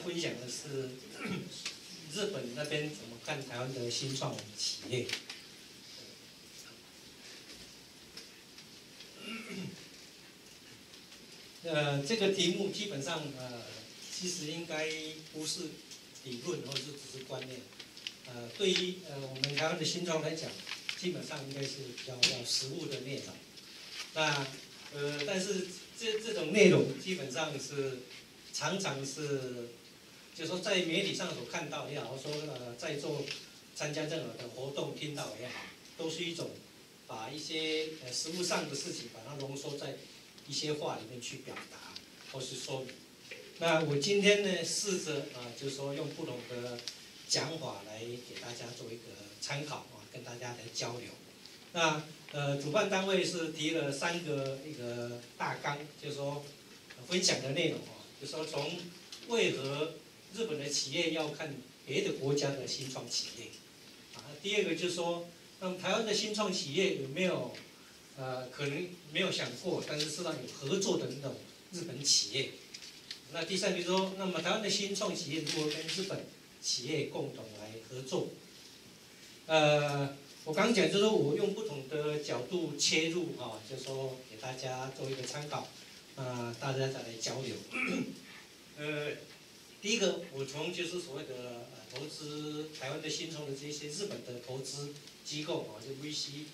分享的是 日本那边怎么看台湾的新创企业。呃，这个题目基本上呃，其实应该不是理论，或者是只是观念。呃，对于呃我们台湾的新创来讲，基本上应该是比较要实物的内容。那呃，但是这这种内容基本上是常常是，就说在媒体上所看到也好，说呃在做参加任何的活动听到也好，都是一种把一些呃实物上的事情把它浓缩在。一些话里面去表达或是说明。那我今天呢，试着啊，就是说用不同的讲法来给大家做一个参考啊，跟大家来交流。那呃，主办单位是提了三个一个大纲，就是说分享的内容啊，就是说从为何日本的企业要看别的国家的新创企业啊，第二个就是说，那么台湾的新创企业有没有？呃，可能没有想过，但是事实上有合作的那种日本企业。那第三就是说，那么台湾的新创企业如何跟日本企业共同来合作？呃，我刚讲就是我用不同的角度切入啊，就是说给大家做一个参考，啊，大家再来交流。呃，第一个，我从就是所谓的呃投资台湾的新创的这些日本的投资机构啊，就 VC。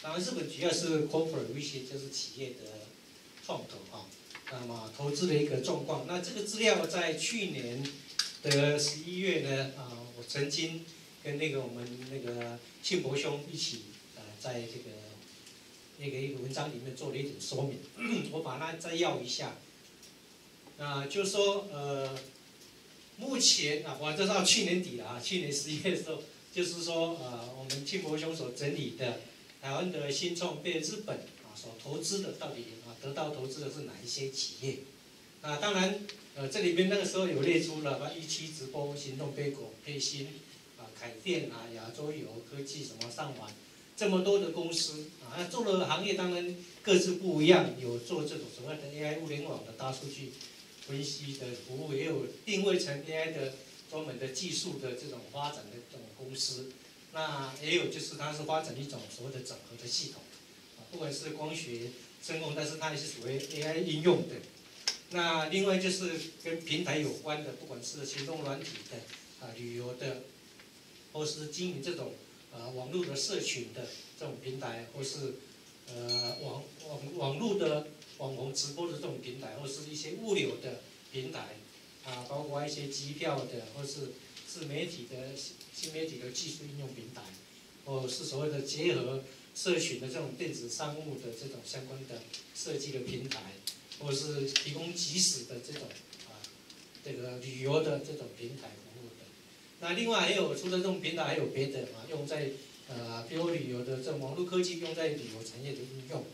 当然，日本主要是 corporate 一些就是企业的创投啊，那么投资的一个状况。那这个资料在去年的十一月呢，啊，我曾经跟那个我们那个庆博兄一起，呃，在这个那个一个文章里面做了一点说明，我把它摘要一下。啊，就是说呃，目前啊，我这到去年底了啊，去年十一月的时候，就是说呃，我们庆伯兄所整理的。台湾的新创被日本啊所投资的到底啊得到投资的是哪一些企业？啊，当然，呃，这里边那个时候有列出了，啊，一期直播、行动杯果、配新啊、凯电啊、亚洲游科技什么上网，这么多的公司啊，那做的行业当然各自不一样，有做这种所谓的 AI 物联网的大数据分析的服务，也有定位成 AI 的专门的技术的这种发展的这种公司。那也有，就是它是发展一种所谓的整合的系统，不管是光学、声控，但是它也是属于 AI 应用的。那另外就是跟平台有关的，不管是行动软体的，啊，旅游的，或是经营这种呃网络的社群的这种平台，或是呃网网网络的网红直播的这种平台，或是一些物流的平台，啊，包括一些机票的，或是。自媒体的新媒体的技术应用平台，或是所谓的结合社群的这种电子商务的这种相关的设计的平台，或是提供即时的这种啊这个旅游的这种平台服务的。那另外还有除了这种平台，还有别的啊，用在呃比如旅游的这种网络科技用在旅游产业的应用，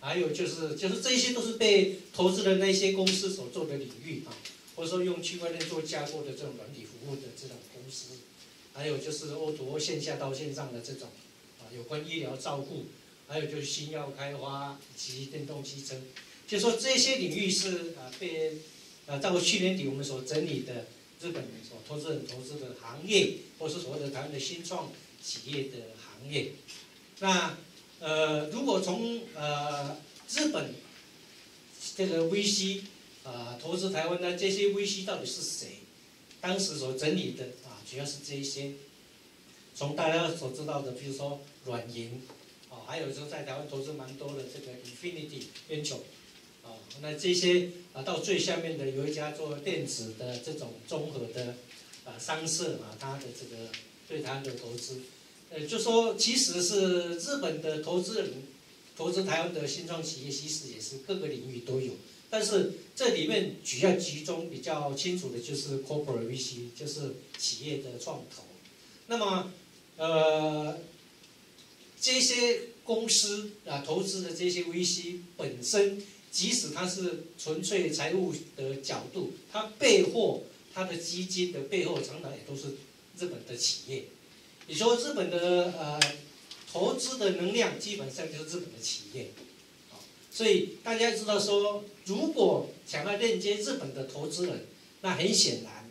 还有就是就是这些都是被投资的那些公司所做的领域啊。或者说用区块链做架构的这种软体服务的这种公司，还有就是欧图线下到线上的这种啊，有关医疗照顾，还有就是新药开发以及电动汽车，就说这些领域是啊被啊在我去年底我们所整理的日本所投资人投资的行业，或是所谓的台湾的新创企业的行业。那呃，如果从呃日本这个 VC。啊，投资台湾的这些 VC 到底是谁？当时所整理的啊，主要是这一些。从大家所知道的，比如说软银，啊，还有说在台湾投资蛮多的这个 Infinity Venture，啊，那这些啊，到最下面的有一家做电子的这种综合的啊商社啊，它的这个对它的投资，呃，就说其实是日本的投资人投资台湾的新创企业，其实也是各个领域都有。但是这里面主要集中比较清楚的就是 corporate VC，就是企业的创投。那么，呃，这些公司啊投资的这些 VC 本身，即使它是纯粹财务的角度，它背后它的基金的背后常常也都是日本的企业。你说日本的呃投资的能量，基本上就是日本的企业。所以大家知道说，如果想要链接日本的投资人，那很显然，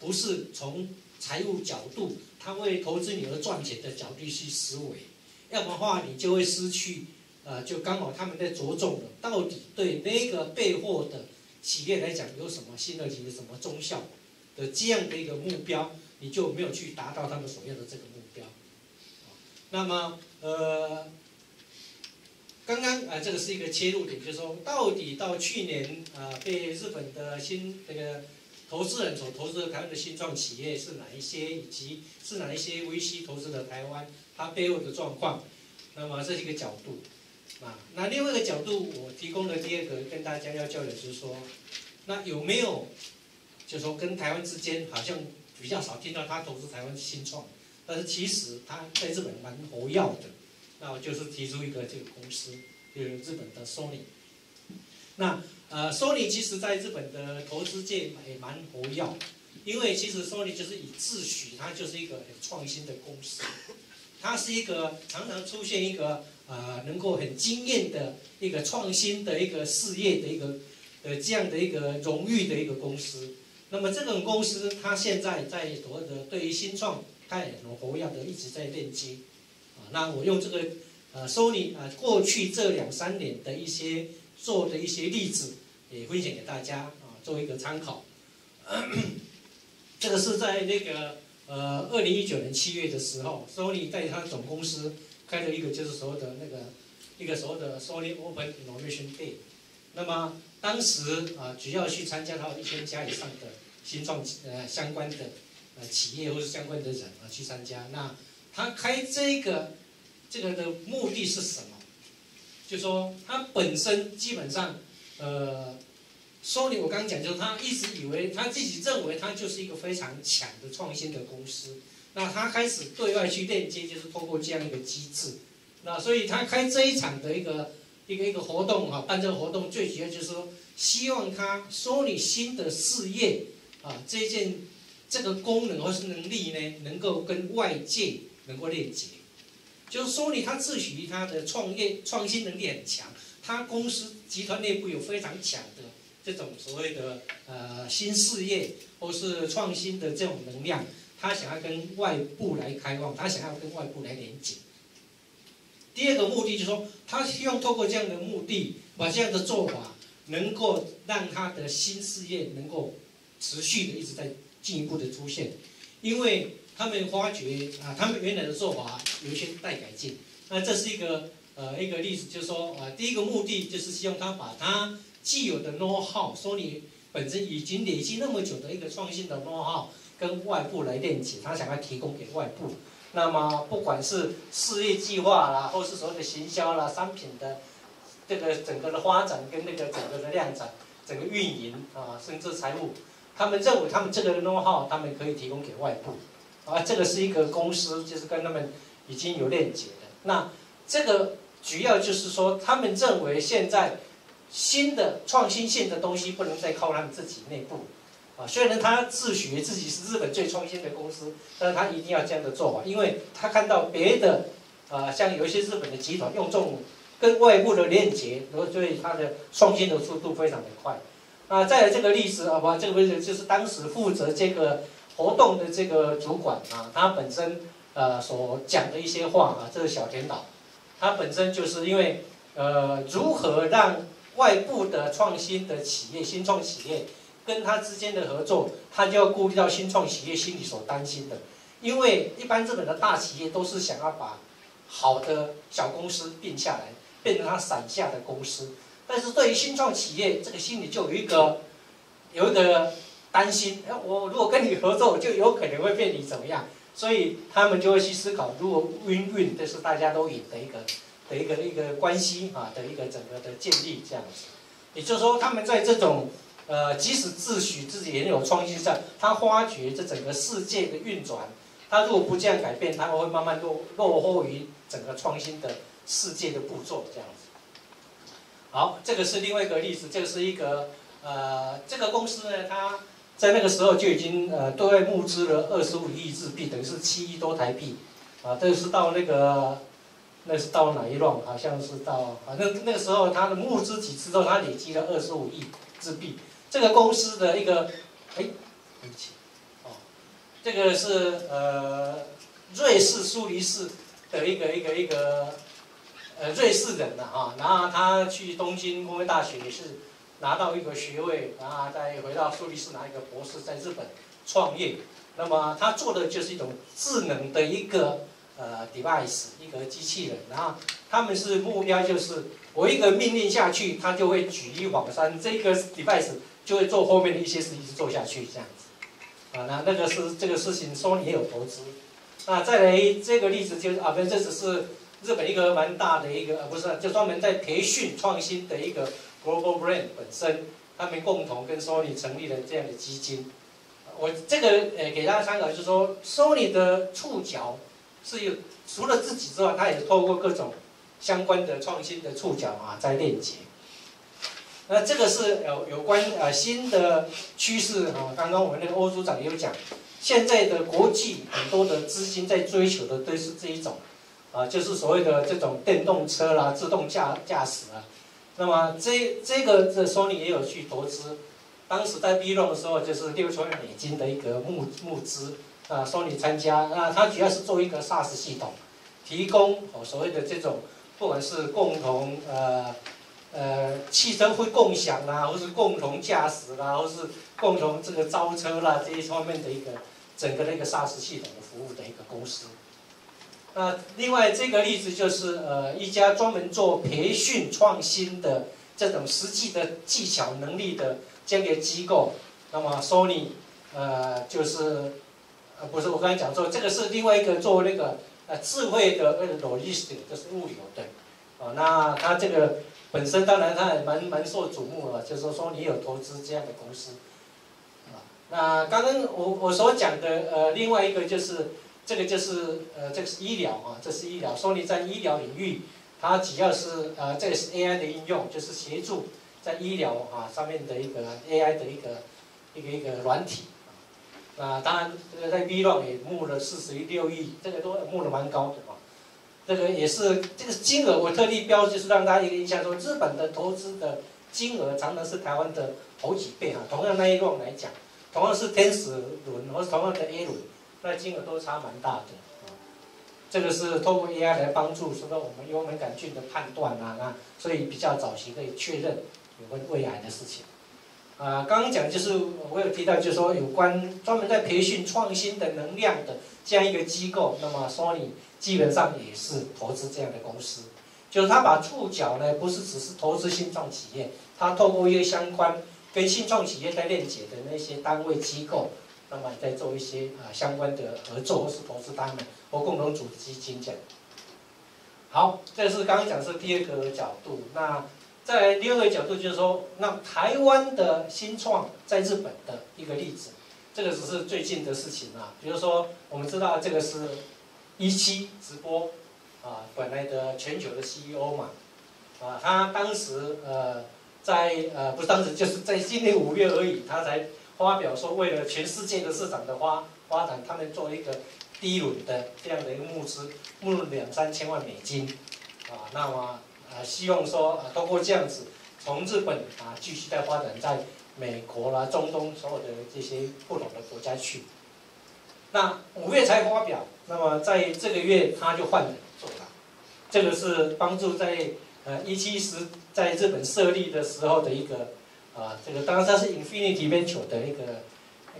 不是从财务角度，他为投资你而赚钱的角度去思维，要不然的话你就会失去，呃，就刚好他们在着重的，到底对那个备货的企业来讲有什么新的有什么中效的这样的一个目标，你就没有去达到他们所要的这个目标。那么，呃。刚刚啊，这个是一个切入点，就是说，到底到去年啊，被日本的新那个投资人所投资的台湾的新创企业是哪一些，以及是哪一些 VC 投资的台湾，它背后的状况。那么这是一个角度啊。那另外一个角度，我提供的第二个跟大家要交流就是说，那有没有，就是说跟台湾之间好像比较少听到他投资台湾新创，但是其实他在日本蛮活跃的。那我就是提出一个这个公司，就是日本的 Sony。那呃，Sony 其实在日本的投资界也蛮活跃，因为其实 Sony 就是以自诩它就是一个很创新的公司，它是一个常常出现一个呃能够很惊艳的一个创新的一个事业的一个呃这样的一个荣誉的一个公司。那么这种公司它现在在所谓的对于新创，它也很活跃的一直在链接。啊那我用这个呃，Sony 啊，过去这两三年的一些做的一些例子，也分享给大家啊，做一个参考。这个是在那个呃，二零一九年七月的时候，Sony 在它总公司开了一个就是所谓的那个一个所谓的 Sony Open Innovation Day。那么当时啊，只要去参加，它有一千家以上的新创呃相关的呃企业或者相关的人啊去参加。那他开这个，这个的目的是什么？就说他本身基本上，呃，说你我刚刚讲，就是他一直以为他自己认为他就是一个非常强的创新的公司。那他开始对外去链接，就是通过这样一个机制。那所以他开这一场的一个一个一个活动啊，办这个活动最主要就是说，希望他说你新的事业啊，这件这个功能或是能力呢，能够跟外界。能够链接，就是说你他自诩他的创业创新能力很强，他公司集团内部有非常强的这种所谓的呃新事业或是创新的这种能量，他想要跟外部来开放，他想要跟外部来连接。第二个目的就是说，他希望透过这样的目的，把这样的做法能够让他的新事业能够持续的一直在进一步的出现，因为。他们发觉啊，他们原来的做法有一些待改进。那这是一个呃一个例子，就是说啊，第一个目的就是希望他把他既有的 know how，说你本身已经累积那么久的一个创新的 know how，跟外部来链接，他想要提供给外部。那么不管是事业计划啦，或是所谓的行销啦、商品的这个整个的发展跟那个整个的量产、整个运营啊，甚至财务，他们认为他们这个 know how，他们可以提供给外部。啊，这个是一个公司，就是跟他们已经有链接的。那这个主要就是说，他们认为现在新的创新性的东西不能再靠他们自己内部。啊，虽然他自诩自己是日本最创新的公司，但是他一定要这样的做法，因为他看到别的，啊，像有一些日本的集团用这种跟外部的链接，然后所以它的创新的速度非常的快。啊，再这个例子啊，不，这个不是就是当时负责这个。活动的这个主管啊，他本身呃所讲的一些话啊，这个小田岛，他本身就是因为呃如何让外部的创新的企业、新创企业跟他之间的合作，他就要顾虑到新创企业心里所担心的，因为一般日本的大企业都是想要把好的小公司并下来，变成他伞下的公司，但是对于新创企业，这个心里就有一个有一个。担心，哎，我如果跟你合作，就有可能会被你怎么样？所以他们就会去思考，如果 win-win，这是大家都赢的一个的一个一个关系啊的一个整个的建立这样子。也就是说，他们在这种呃，即使自诩自己也有创新上，他发觉这整个世界的运转，他如果不这样改变，他会慢慢落落后于整个创新的世界的步骤这样子。好，这个是另外一个例子，这是一个呃，这个公司呢，它。在那个时候就已经呃对外募资了二十五亿日币，等于是七亿多台币，啊，这是到那个，那是到哪一浪？好像是到反正那个时候他的募资几次之后，他累积了二十五亿日币。这个公司的一个，哎，对不起，哦，这个是呃瑞士苏黎世的一个一个一个呃瑞士人的啊，然后他去东京工业大学也是拿到一个学位，然后再回到苏黎世拿一个博士，在日本创业。那么他做的就是一种智能的一个呃 device，一个机器人，然后他们是目标就是我一个命令下去，他就会举一反三，这个 device 就会做后面的一些事一直做下去这样子。啊，那那个是这个事情，说你也有投资。那再来这个例子就是啊，不，这只是日本一个蛮大的一个，啊，不是，就专门在培训创新的一个 global brand 本身，他们共同跟 Sony 成立了这样的基金。我这个呃给大家参考，就是说，Sony 的触角是有除了自己之外，它也透过各种相关的创新的触角啊在链接。那这个是有有关呃新的趋势啊，刚刚我们那个欧组长也有讲，现在的国际很多的资金在追求的都是这一种啊，就是所谓的这种电动车啦、自动驾驾驶啊。那么这这个这 Sony 也有去投资。当时在 B 轮的时候，就是六千万美金的一个募募资啊，说你参加，那它主要是做一个 SaaS 系统，提供哦所谓的这种，不管是共同呃呃汽车会共享啦，或是共同驾驶啦，或是共同这个招车啦这一方面的一个整个的一个 SaaS 系统的服务的一个公司。那另外这个例子就是呃一家专门做培训创新的这种实际的技巧能力的。这样的机构，那么 Sony，呃，就是，呃，不是我刚才讲说，这个是另外一个做那个呃智慧的那个 logistic，就是物流的，啊，那它这个本身当然它也蛮蛮受瞩目了，就是说你有投资这样的公司，啊，那刚刚我我所讲的呃另外一个就是这个就是呃这个是医疗啊，这是医疗说你在医疗领域，它主要是呃这个是 AI 的应用，就是协助。在医疗啊上面的一个 AI 的一个一个一个软体啊，当然这个在 Vlog 也募了四十六亿，这个都募的蛮高的啊。这个也是这个金额，我特地标就是让大家一个印象，说日本的投资的金额常常是台湾的好几倍啊。同样那一轮来讲，同样是天使轮或是同样的 A 轮，那金额都差蛮大的啊。这个是透过 AI 来帮助说我们幽门杆菌的判断啊，那所以比较早期可以确认。有关胃癌的事情，啊，刚刚讲就是我有提到，就是说有关专门在培训创新的能量的这样一个机构，那么 Sony 基本上也是投资这样的公司，就是他把触角呢，不是只是投资新创企业，他透过一些相关跟新创企业在链接的那些单位机构，那么在做一些啊相关的合作或是投资他们或共同组织基金这样。好，这是刚刚讲是第二个角度，那。再来第二个角度就是说，那台湾的新创在日本的一个例子，这个只是最近的事情啊。比如说，我们知道这个是一期直播啊，本来的全球的 CEO 嘛，啊，他当时呃在呃不是当时就是在今年五月而已，他才发表说，为了全世界的市场的发发展，他们做一个第一轮的这样的一个募资，募了两三千万美金啊，那么。啊，希望说啊，通过这样子，从日本啊继续再发展在美国啦、中东所有的这些不同的国家去。那五月才发表，那么在这个月他就换人做了。这个是帮助在呃一七十在日本设立的时候的一个啊，这个当然他是 Infinity Venture 的一个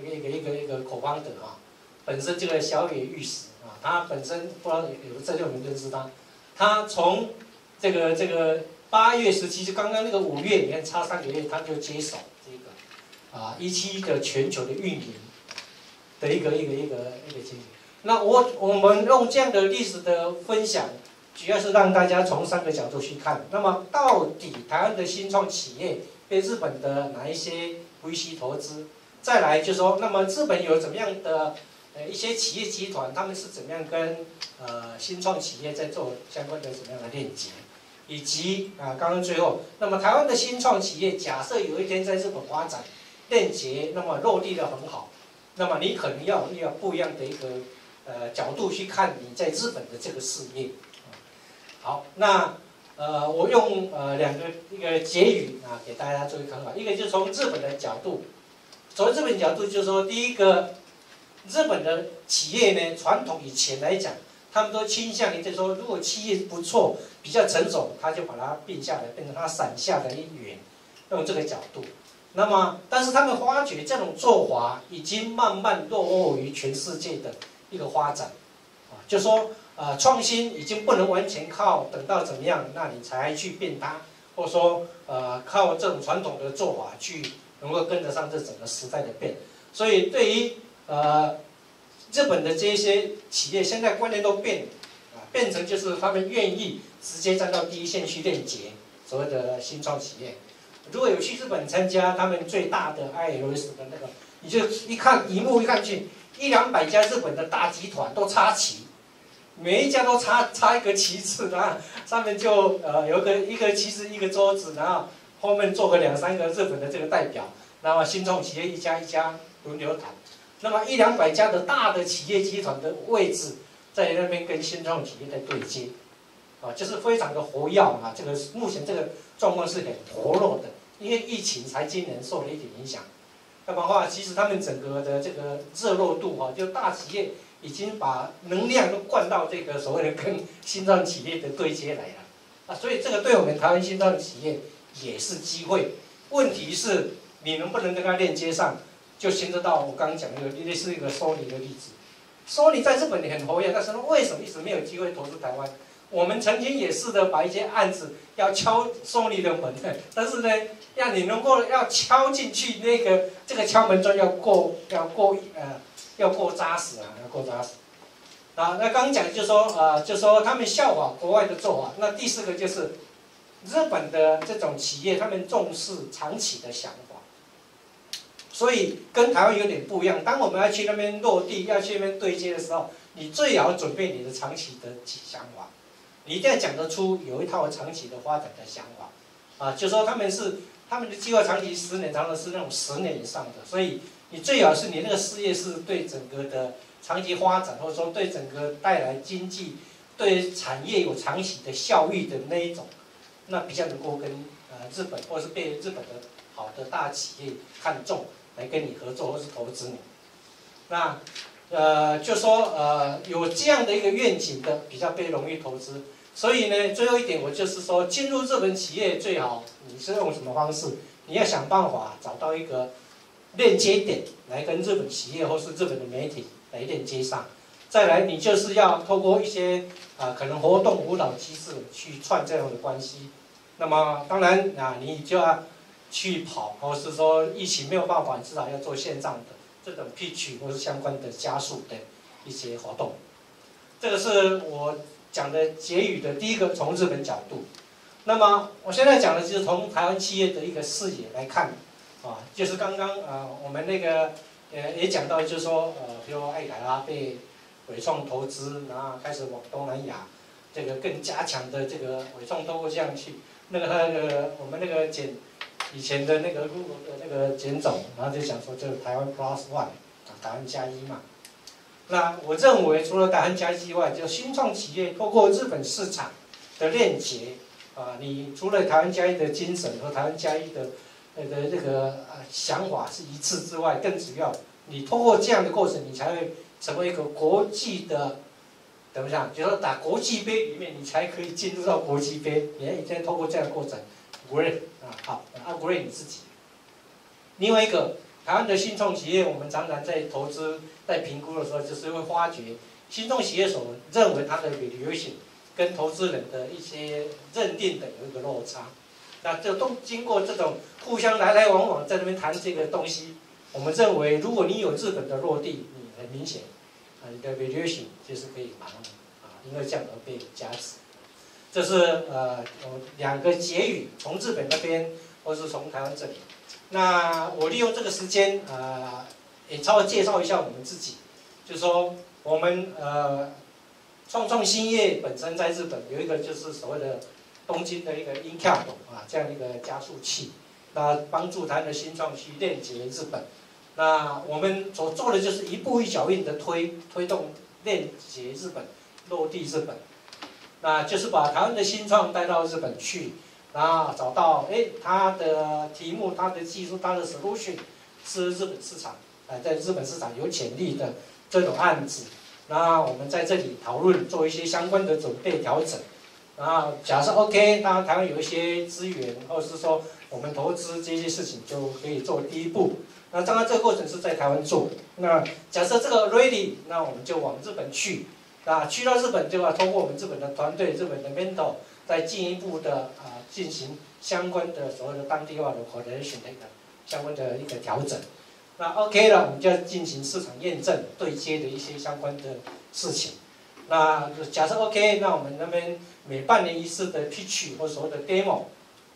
一个一个一个一个口方的啊。本身这个小野玉石啊，他本身不知道有有这六人认识他，他从这个这个八月十七，就刚刚那个五月，你看差三个月，他就接手这个啊一期的全球的运营的一个一个一个一个经历。那我我们用这样的历史的分享，主要是让大家从三个角度去看。那么到底台湾的新创企业被日本的哪一些 VC 投资？再来就说，那么日本有怎么样的呃一些企业集团，他们是怎么样跟呃新创企业在做相关的什么样的链接？以及啊，刚刚最后，那么台湾的新创企业，假设有一天在日本发展链接，那么落地的很好，那么你可能要要不一样的一个呃角度去看你在日本的这个事业。好，那呃，我用呃两个一个结语啊，给大家做一个看法。一个就是从日本的角度，从日本角度就是说，第一个，日本的企业呢，传统以前来讲，他们都倾向于就是说，如果企业不错、比较成熟，他就把它并下来，变成他伞下的一员，用这个角度。那么，但是他们发觉这种做法已经慢慢落后于全世界的一个发展，啊，就说呃，创新已经不能完全靠等到怎么样，那你才去变它，或者说呃，靠这种传统的做法去能够跟得上这整个时代的变。所以，对于呃日本的这些企业，现在观念都变，啊，变成就是他们愿意直接站到第一线去链接所谓的新创企业。如果有去日本参加他们最大的 ILS 的那个，你就一看一幕一看去，一两百家日本的大集团都插旗，每一家都插插一个旗帜，然后上面就呃有个一个旗帜一个桌子，然后后面坐个两三个日本的这个代表，那么新创企业一家一家轮流谈，那么一两百家的大的企业集团的位置在那边跟新创企业在对接，啊，就是非常的活跃啊，这个目前这个状况是很活络的。因为疫情才今年受了一点影响，要不然的话，其实他们整个的这个热络度哈，就大企业已经把能量都灌到这个所谓的跟新创企业的对接来了，啊，所以这个对我们台湾新创企业也是机会。问题是你能不能跟它链接上，就牵涉到我刚刚讲那个类似一个索尼的例子，索尼在日本也很活跃，但是为什么一直没有机会投资台湾？我们曾经也试着把一些案子要敲送你的门，但是呢，让你能够要敲进去那个这个敲门砖要过要过呃要过扎实啊，要过扎实。啊，那刚刚讲就说呃就说他们效仿国外的做法。那第四个就是日本的这种企业，他们重视长期的想法，所以跟台湾有点不一样。当我们要去那边落地，要去那边对接的时候，你最好准备你的长期的想法。你一定要讲得出有一套长期的发展的想法，啊，就说他们是他们的计划长期十年，长的是那种十年以上的，所以你最好是你那个事业是对整个的长期发展，或者说对整个带来经济、对产业有长期的效益的那一种，那比较能够跟呃日本或是被日本的好的大企业看中来跟你合作或是投资你，那呃就说呃有这样的一个愿景的比较被容易投资。所以呢，最后一点我就是说，进入日本企业最好你是用什么方式？你要想办法找到一个链接点来跟日本企业或是日本的媒体来链接上。再来，你就是要透过一些啊可能活动舞蹈机制去串这样的关系。那么当然啊，你就要去跑，或是说疫情没有办法，至少要做线上的这种 pitch 或是相关的加速的一些活动。这个是我。讲的结语的第一个从日本角度，那么我现在讲的就是从台湾企业的一个视野来看，啊，就是刚刚啊我们那个呃也讲到，就是说呃，比如爱凯拉被伟创投资，然后开始往东南亚这个更加强的这个伟创透过这样去，那个那个我们那个简以前的那个的那个简总，然后就想说就是台湾 plus one 啊，台湾加一嘛。那我认为，除了台湾加之外，就新创企业透过日本市场的链接，啊，你除了台湾加一的精神和台湾加一的那个这个呃想法是一致之外，更主要，你通过这样的过程，你才会成为一个国际的，怎么讲？就说打国际杯里面，你才可以进入到国际杯。你看，你现在通过这样的过程，great 啊，好，upgrade 你自己。另外一个。台湾的新创企业，我们常常在投资、在评估的时候，就是会发觉新创企业所认为它的 valuation 跟投资人的一些认定的有一个落差。那就都经过这种互相来来往往在那边谈这个东西。我们认为，如果你有日本的落地，你很明显啊，你的 valuation 就是可以蛮啊，因为这样而被加持。这是呃，两个结语，从日本那边，或是从台湾这里。那我利用这个时间，呃，也稍微介绍一下我们自己，就是说我们呃，创创新业本身在日本有一个就是所谓的东京的一个 Incap 啊这样一个加速器，那帮助台湾的新创去链接日本。那我们所做的就是一步一脚印的推推动链接日本，落地日本，那就是把台湾的新创带到日本去。啊，找到哎，他的题目、他的技术、他的 solution 是日本市场，哎，在日本市场有潜力的这种案子，那我们在这里讨论做一些相关的准备调整。然后假设 OK，那台湾有一些资源，或者是说我们投资这些事情就可以做第一步。那当然这个过程是在台湾做。那假设这个 ready，那我们就往日本去。啊，去到日本就要通过我们日本的团队、日本的 mentor，再进一步的啊进行相关的所谓的当地化的 coordination 的一个相关的一个调整。那 OK 了，我们就要进行市场验证、对接的一些相关的事情。那假设 OK，那我们那边每半年一次的 pitch 或所谓的 demo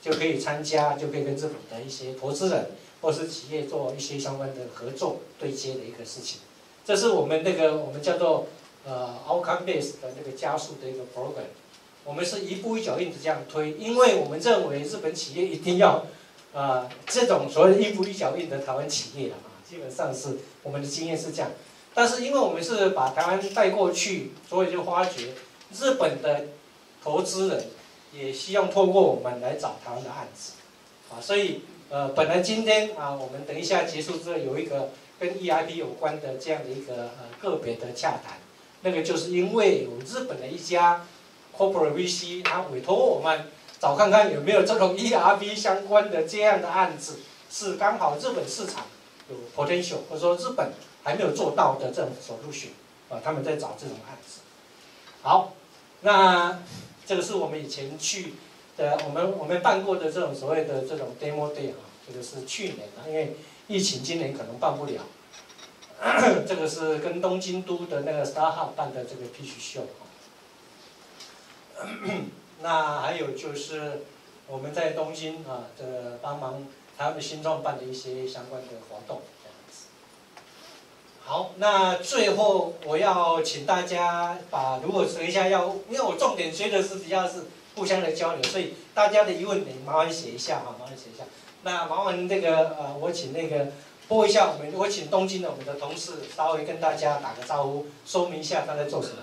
就可以参加，就可以跟日本的一些投资人或是企业做一些相关的合作对接的一个事情。这是我们那个我们叫做。呃，outcome base 的那个加速的一个 program，我们是一步一脚印的这样推，因为我们认为日本企业一定要，呃，这种所谓一步一脚印的台湾企业了啊，基本上是我们的经验是这样。但是因为我们是把台湾带过去，所以就发觉日本的投资人也希望透过我们来找台湾的案子，啊，所以呃，本来今天啊，我们等一下结束之后有一个跟 EIP 有关的这样的一个呃个别的洽谈。那个就是因为有日本的一家 corporate VC，他委托我们找看看有没有这种 ERP 相关的这样的案子，是刚好日本市场有 potential，或者说日本还没有做到的这种手入选，啊，他们在找这种案子。好，那这个是我们以前去的，我们我们办过的这种所谓的这种 demo day 啊，这个是去年的，因为疫情今年可能办不了。这个是跟东京都的那个 StarHub 办的这个 Pitch 秀 那还有就是我们在东京啊，这个帮忙台湾的新创办的一些相关的活动这样子。好，那最后我要请大家把，如果等一下要，因为我重点学的是比较是互相的交流，所以大家的疑问你麻烦写一下哈，麻烦写一下。那麻烦那个呃，我请那个。播一下，我们我请东京的我们的同事稍微跟大家打个招呼，说明一下他在做什么。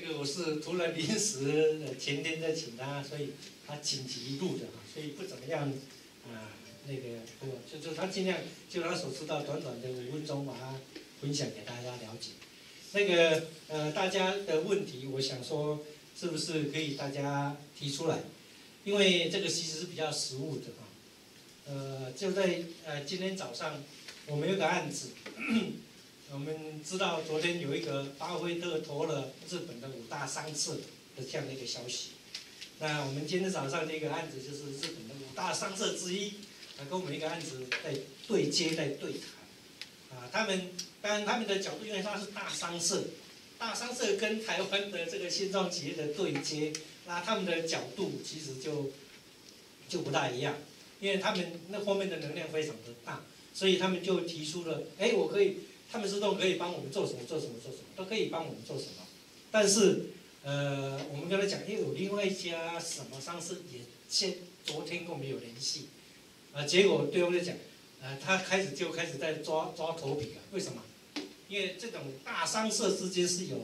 这个我是突然临时前天在请他，所以他紧急录的，所以不怎么样啊，那个不就是他尽量就他所知道短短的五分钟把它分享给大家了解。那个呃大家的问题，我想说是不是可以大家提出来？因为这个其实是比较实务的啊。呃，就在呃今天早上，我们有个案子。我们知道昨天有一个巴菲特投了日本的五大商社的这样的一个消息。那我们今天早上这个案子就是日本的五大商社之一，他，跟我们一个案子在对接在对谈。啊，他们当然他们的角度因为他是大商社，大商社跟台湾的这个现状企业的对接，那他们的角度其实就就不大一样，因为他们那方面的能量非常的大，所以他们就提出了，哎，我可以。他们是都可以帮我们做什么做什么做什么，都可以帮我们做什么。但是，呃，我们跟他讲，又，有另外一家什么上市也现昨天跟我们有联系，啊，结果对方就讲，呃，他开始就开始在抓抓头皮了。为什么？因为这种大商社之间是有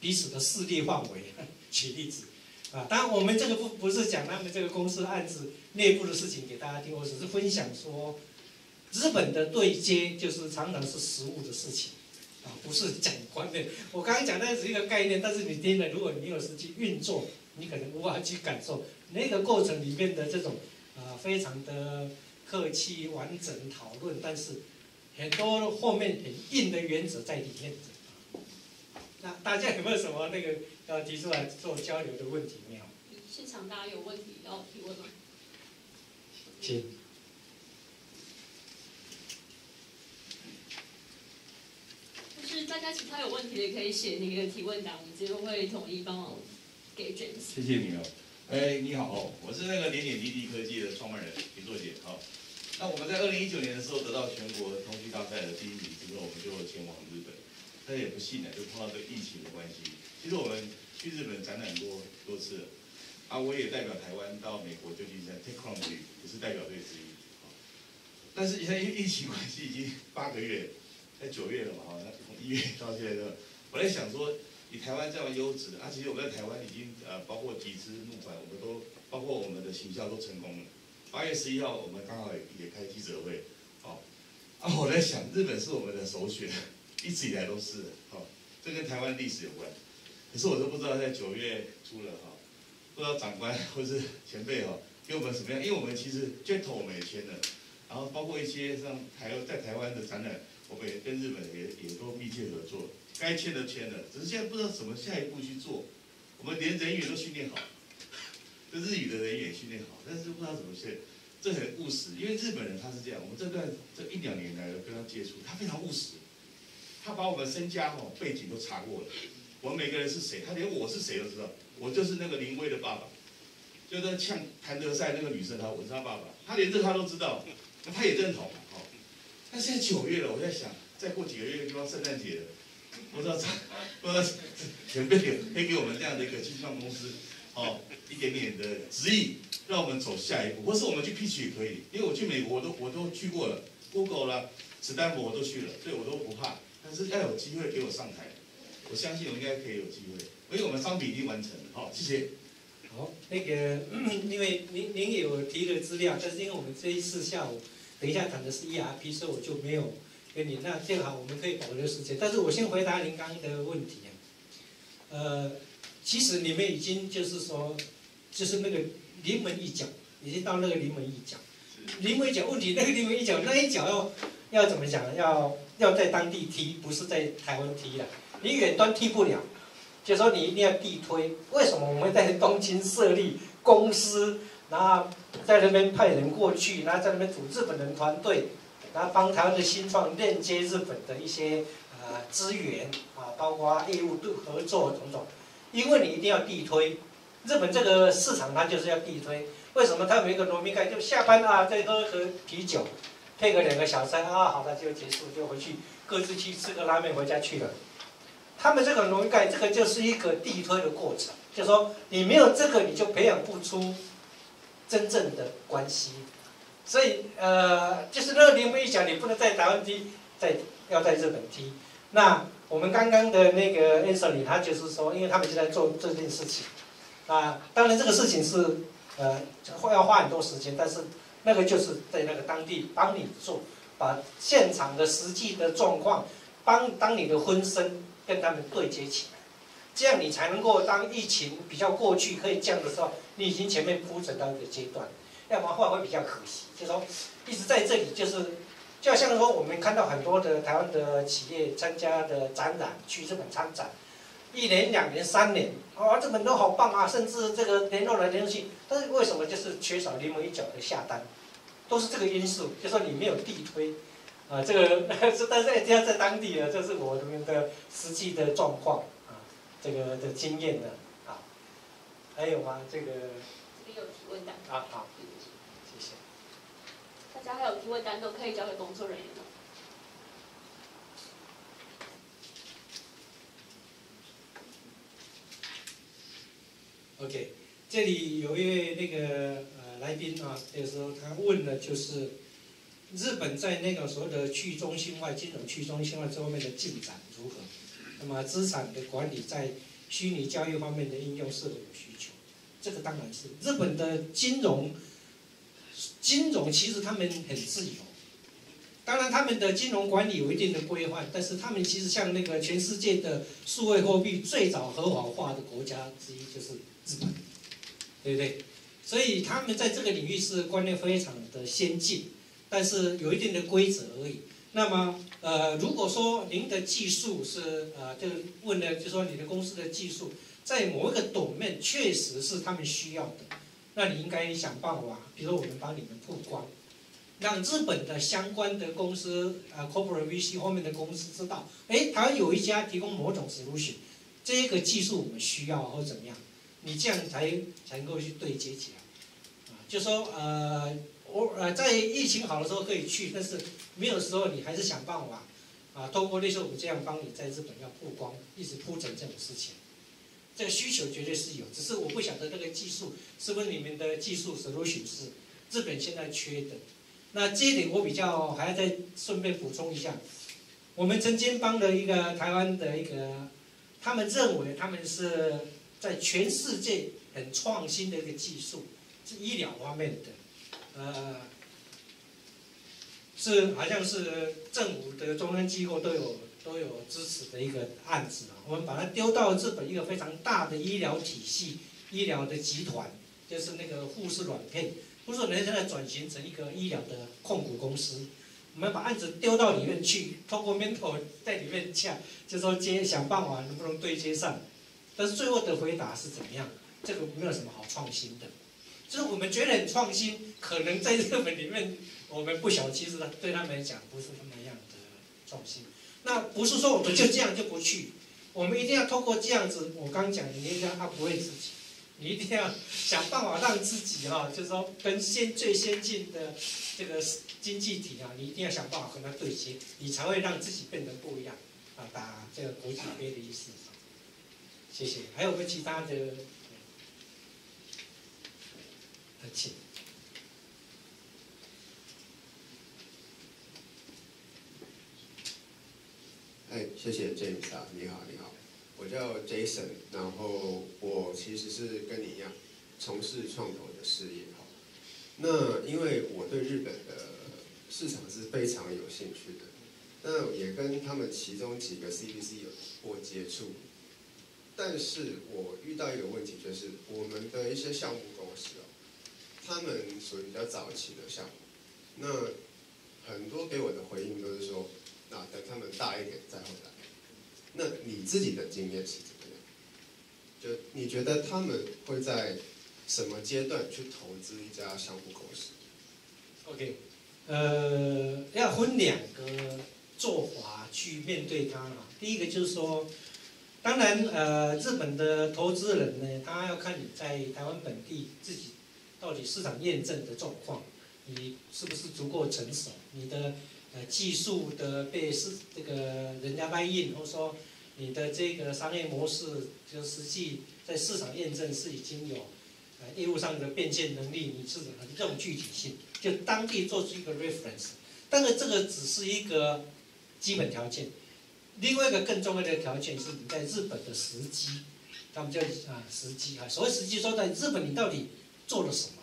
彼此的势力范围。举例子，啊，当然我们这个不不是讲他们这个公司案子内部的事情给大家听，我只是分享说。日本的对接就是常常是实物的事情，啊，不是讲观念。我刚刚讲的是一个概念，但是你听了，如果你有实际运作，你可能无法去感受那个过程里面的这种啊，非常的客气、完整讨论，但是很多后面很硬的原则在里面。那大家有没有什么那个要提出来做交流的问题？没有？现场大家有问题要提问吗？请。大家其他有问题的可以写那个提问档，我们这边会统一帮忙给卷。谢谢你哦，哎，你好，我是那个点点滴滴科技的创办人林作杰。好，那我们在二零一九年的时候得到全国通讯大赛的第一名之后，我们就前往日本。但也不幸呢，就碰到这疫情的关系。其实我们去日本展览多多次了，啊，我也代表台湾到美国旧金山 TechCrunch 也是代表队之一。但是现在因为疫情关系，已经八个月。在九月了嘛，哈，那从一月到现在都，我在想说，以台湾这样优质的，啊，其实我们在台湾已经呃，包括集资募款，我们都包括我们的行销都成功了。八月十一号，我们刚好也也开记者会，好，啊，我在想，日本是我们的首选，一直以来都是，好，这跟台湾历史有关。可是我都不知道在九月初了，哈，不知道长官或是前辈哈，给我们什么样？因为我们其实 JET 我们也签了，然后包括一些像台在台湾的展览。我们也跟日本也也都密切合作，该签的签了，只是现在不知道怎么下一步去做。我们连人员都训练好，这日语的人员训练好，但是不知道怎么写，这很务实。因为日本人他是这样，我们这段这一两年来跟他接触，他非常务实，他把我们身家哦背景都查过了，我们每个人是谁，他连我是谁都知道。我就是那个林威的爸爸，就在呛谭德赛那个女生，他我是他爸爸，他连这他都知道，他也认同。那现在九月了，我在想，再过几个月就要圣诞节了，不知道怎，不知道前辈可以给我们这样的一个新创公司，哦，一点点的指引，让我们走下一步，或是我们去 pitch 也可以，因为我去美国我都我都去过了，Google 啦，史丹佛我都去了，所以我都不怕，但是要有机会给我上台，我相信我应该可以有机会，因为我们商品已经完成了，好，谢谢。好，那个因为您您有提的资料，但是因为我们这一次下午。等一下谈的是 ERP，所以我就没有跟你。那正好我们可以保留时间，但是我先回答您刚刚的问题啊。呃，其实你们已经就是说，就是那个临门一脚，已经到那个临门一脚。临门一脚问题，那个临门一脚那一脚要要怎么讲？要要在当地踢，不是在台湾踢了。你远端踢不了，就说你一定要地推。为什么我们在东京设立公司？然后在那边派人过去，然后在那边组日本人团队，然后帮台湾的新创链接日本的一些呃资源啊，包括业务都合作种种。因为你一定要地推，日本这个市场它就是要地推。为什么？他有一个农民盖，就下班啊，再喝喝啤酒，配个两个小三啊，好了就结束，就回去各自去吃个拉面回家去了。他们这个农民盖，这个就是一个地推的过程，就说你没有这个，你就培养不出。真正的关系，所以呃，就是那个临门一脚，你不能在台湾踢，在要在日本踢。那我们刚刚的那个 Anthony 他就是说，因为他们就在做这件事情，啊，当然这个事情是呃会要花很多时间，但是那个就是在那个当地帮你做，把现场的实际的状况，帮当你的婚生跟他们对接起来，这样你才能够当疫情比较过去可以降的时候，你已经前面铺陈到一个阶段，要不然后来会比较可惜，就说一直在这里就是。就好像说，我们看到很多的台湾的企业参加的展览，去日本参展，一年、两年、三年，啊，日本都好棒啊，甚至这个联络来联络去，但是为什么就是缺少临门一脚的下单？都是这个因素，就说你没有地推，啊，这个是 但是要在当地呢，这是我们的实际的状况啊，这个的经验呢，还有吗？这个这边有提问单啊，好。谢谢大家还有提问单都可以交给工作人员的。OK，这里有一位那个呃来宾啊，这个时候他问的就是日本在那个所谓的去中心化金融去中心化这方面的进展如何？那么资产的管理在虚拟交易方面的应用是否有需求？这个当然是日本的金融。金融其实他们很自由，当然他们的金融管理有一定的规范，但是他们其实像那个全世界的数位货币最早合法化的国家之一就是日本，对不对？所以他们在这个领域是观念非常的先进，但是有一定的规则而已。那么，呃，如果说您的技术是呃，就问的，就说你的公司的技术在某一个懂面确实是他们需要的。那你应该想办法，比如我们帮你们曝光，让日本的相关的公司，呃，corporate VC 后面的公司知道，哎，台湾有一家提供某种 solution，这个技术我们需要或怎么样，你这样才才能够去对接起来，啊，就说呃，我呃在疫情好的时候可以去，但是没有时候你还是想办法，啊，通过类似我们这样帮你在日本要曝光，一直铺成这种事情。这个需求绝对是有，只是我不晓得那个技术是不是你们的技术 solution 是日本现在缺的。那这一点我比较还要再顺便补充一下，我们曾经帮了一个台湾的一个，他们认为他们是在全世界很创新的一个技术，是医疗方面的，呃，是好像是政府的中央机构都有。都有支持的一个案子啊，我们把它丢到日本一个非常大的医疗体系、医疗的集团，就是那个护士软配，护士软配现在转型成一个医疗的控股公司，我们把案子丢到里面去，通过 mentor 在里面洽，就说接想办法能不能对接上，但是最后的回答是怎么样？这个没有什么好创新的，就是我们觉得很创新，可能在日本里面我们不晓，其实对他们来讲不是那么样的创新。那不是说我们就这样就不去，我们一定要透过这样子，我刚讲，你一定要 up 自己，你一定要想办法让自己哈，就是说跟先最先进的这个经济体啊，你一定要想办法和它对接，你才会让自己变得不一样，啊，打这个国际杯的意思。谢谢，还有没有其他的？请。哎，谢谢 James 啊，你好，你好，我叫 Jason，然后我其实是跟你一样，从事创投的事业哈。那因为我对日本的市场是非常有兴趣的，那也跟他们其中几个 CBC 有过接触，但是我遇到一个问题，就是我们的一些项目公司哦，他们属于比较早期的项目，那很多给我的回应都是说。那等他们大一点再回来。那你自己的经验是怎么样？就你觉得他们会在什么阶段去投资一家相互公司？OK，呃，要分两个做法去面对它嘛。第一个就是说，当然，呃，日本的投资人呢，他要看你在台湾本地自己到底市场验证的状况，你是不是足够成熟，你的。呃，技术的被市这个人家卖印，或者说你的这个商业模式，就实际在市场验证是已经有呃业务上的变现能力，你是很这种具体性，就当地做出一个 reference，但是这个只是一个基本条件。另外一个更重要的条件是你在日本的时机，他们叫啊时机啊，所谓时机说在日本你到底做了什么，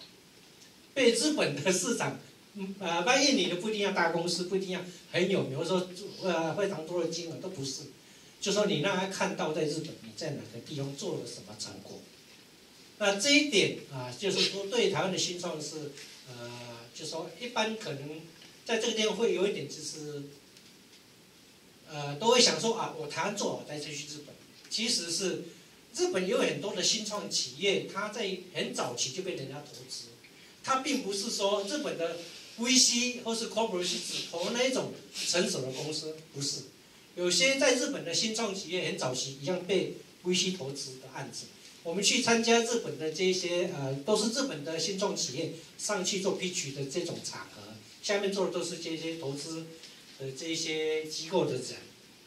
被日本的市场，嗯呃，万一你的不一定要大公司，不一定要很有名，或者说呃非常多的金额都不是，就说你让他看到在日本你在哪个地方做了什么成果。那这一点啊，就是说对台湾的新创是，呃，就说一般可能在这个地方会有一点就是，呃，都会想说啊，我台湾做好再去日本。其实是日本有很多的新创企业，它在很早期就被人家投资，它并不是说日本的 VC 或是 corporate 只投那一种成熟的公司，不是。有些在日本的新创企业很早期一样被 VC 投资的案子。我们去参加日本的这些呃，都是日本的新创企业上去做 pitch 的这种场合，下面做的都是这些投资的这些机构的人。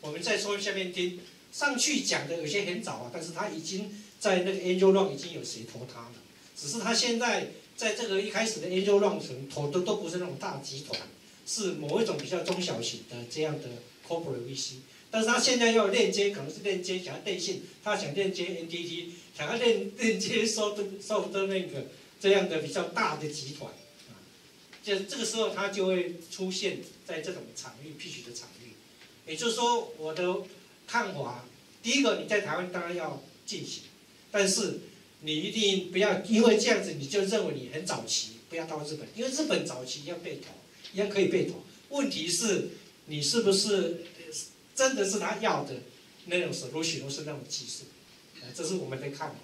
我们再说下面听，上去讲的有些很早啊，但是他已经在那个 angel Run 已经有谁投他了，只是他现在在这个一开始的 angel round 层投的都不是那种大集团，是某一种比较中小型的这样的 corporate VC。但是他现在要链接，可能是链接想要电信，他想链接 NTT，想要链链接收的收的那个这样的比较大的集团，啊，就这个时候他就会出现在这种场域 p i 的场域，也就是说我的看法，第一个你在台湾当然要进行，但是你一定不要因为这样子你就认为你很早期，不要到日本，因为日本早期一样被投，一样可以被投，问题是你是不是？真的是他要的那种 solution，是那种技术，这是我们的看法，